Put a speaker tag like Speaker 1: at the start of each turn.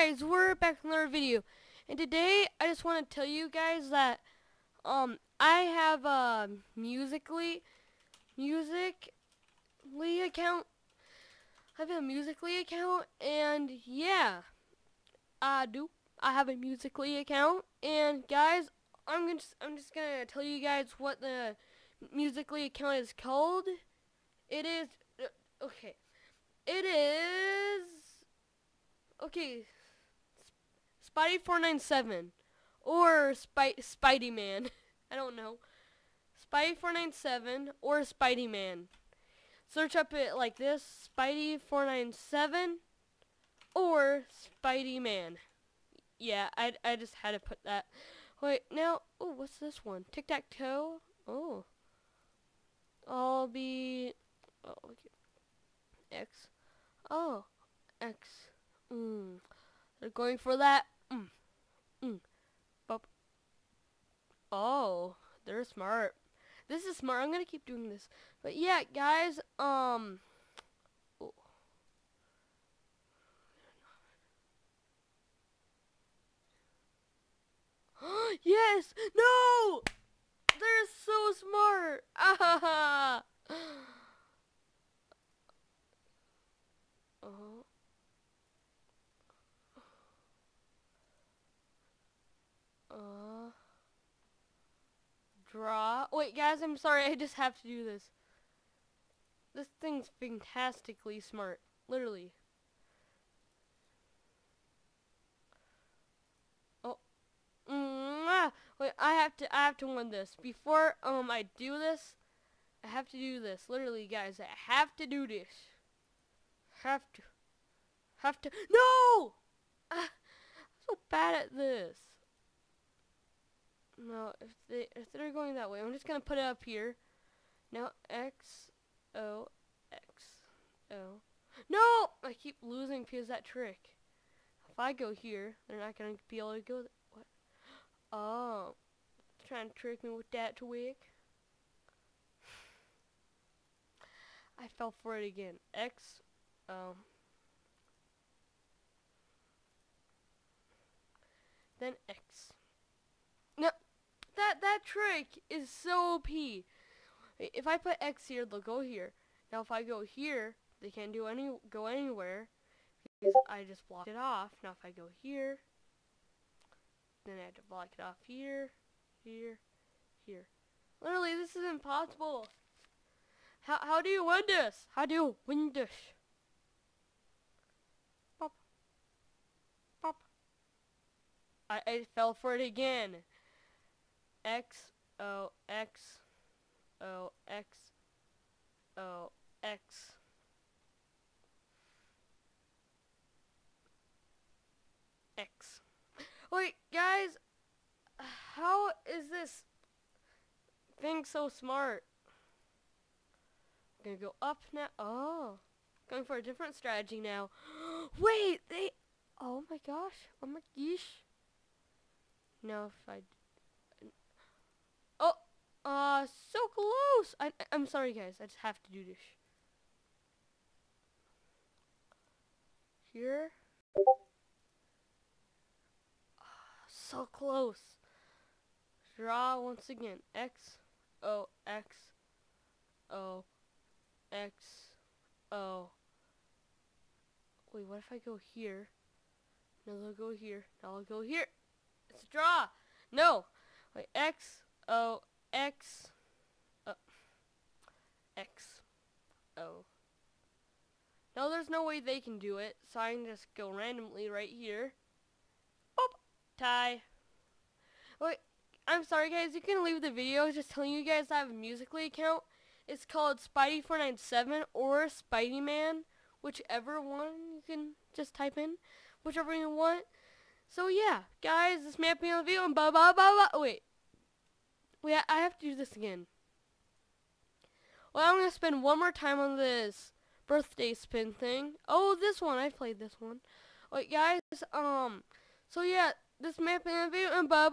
Speaker 1: guys, we're back with another video. And today, I just want to tell you guys that, um, I have a Musical.ly, Musical.ly account. I have a Musical.ly account, and yeah, I do. I have a Musical.ly account, and guys, I'm gonna, I'm just gonna tell you guys what the Musical.ly account is called. It is, uh, okay, it is, okay, Spidey497 or Spy Spidey Man. I don't know. Spidey497 or Spidey Man. Search up it like this, Spidey497 or Spidey Man. Yeah, I, I just had to put that. Wait, now, oh, what's this one? Tic-tac-toe? Oh. I'll be, oh, okay. X. Oh, X. Mm. They're going for that Mm. Mm. Bop. Oh, they're smart. This is smart. I'm gonna keep doing this. But yeah, guys, um oh. yes! No! They're so smart! Ah! oh. Draw. Wait, guys, I'm sorry. I just have to do this. This thing's fantastically smart. Literally. Oh. Wait, I have to I have to win this. Before um I do this, I have to do this. Literally, guys, I have to do this. Have to. Have to. No! Ah, I'm so bad at this. No, if they if they're going that way, I'm just gonna put it up here. Now X O X O. No, I keep losing because that trick. If I go here, they're not gonna be able to go. What? Oh, trying to trick me with that twig. I fell for it again. X O. Then X that trick is so OP. If I put X here, they'll go here. Now if I go here, they can't do any go anywhere because I just blocked it off. Now if I go here, then I have to block it off here, here, here. Literally, this is impossible. How how do you win this? How do you win this? Pop. Pop. I, I fell for it again. X O X O X O X X. Wait, guys, how is this thing so smart? I'm gonna go up now. Oh, going for a different strategy now. Wait, they. Oh my gosh. Oh my gosh. No, if I uh, so close. I, I'm sorry, guys. I just have to do this. Here. so close. Draw once again. X, O, X, O, X, O. Wait, what if I go here? No, I'll go here. Now I'll go here. It's a draw. No. Wait, X, O, X, uh, X, O. No, there's no way they can do it, so I can just go randomly right here. Boop, tie. Wait, I'm sorry guys, you can leave the video just telling you guys I have a Musical.ly account. It's called Spidey497 or Spidey Man, whichever one you can just type in, whichever you want. So yeah, guys, this may be on the video and blah blah blah blah. Wait, Wait, I have to do this again. Well, I'm going to spend one more time on this birthday spin thing. Oh, this one. I've played this one. Wait, guys. Um, so yeah, this map and video and bye